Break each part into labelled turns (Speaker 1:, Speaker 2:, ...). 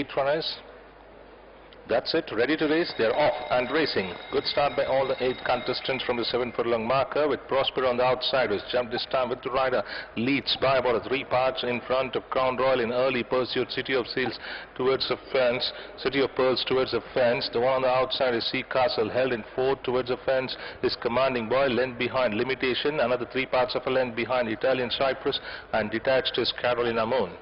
Speaker 1: eight runners. That's it, ready to race, they're off and racing. Good start by all the eight contestants from the seven furlong marker with Prospero on the outside who's jumped this time with the rider leads by about three parts in front of Crown Royal in early pursuit. City of Seals towards the fence, City of Pearls towards the fence. The one on the outside is Sea Castle held in fourth towards the fence. This commanding boy length behind limitation, another three parts of a length behind Italian Cypress and detached is Carolina Moon.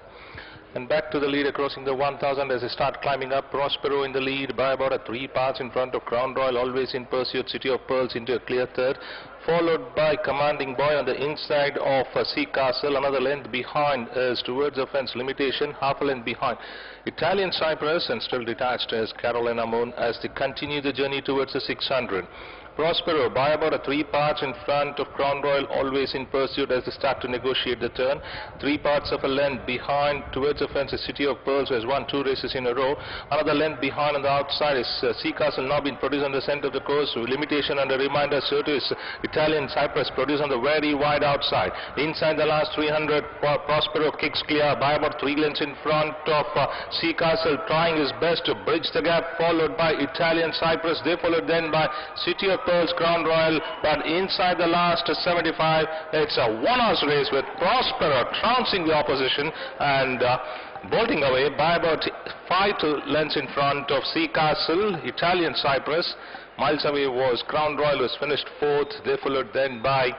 Speaker 1: And back to the leader crossing the 1000 as they start climbing up. Prospero in the lead by about a three parts in front of Crown Royal, always in pursuit. City of Pearls into a clear third. Followed by Commanding Boy on the inside of uh, Sea Castle. Another length behind is towards the fence limitation, half a length behind. Italian Cypress and still detached as Carolina Moon as they continue the journey towards the 600. Prospero by about a three parts in front of Crown Royal, always in pursuit as they start to negotiate the turn. Three parts of a length behind towards the fence is City of Pearls, who has won two races in a row. Another length behind on the outside is uh, Sea Castle, now been produced on the center of the course. with Limitation and a reminder, so to is Italian Cypress, produced on the very wide outside. Inside the last 300, Prospero kicks clear by about three lengths in front of uh, Sea Castle, trying his best to bridge the gap, followed by Italian Cypress. They followed then by City of Pearls, Crown Royal, but inside the last 75, it's a one-horse race with Prospero trouncing the opposition and uh, bolting away by about five lengths in front of Sea Castle, Italian Cypress. Miles away was Crown Royal, was finished fourth. They followed then by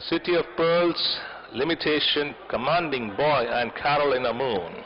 Speaker 1: City of Pearls, Limitation, Commanding Boy, and Carolina Moon.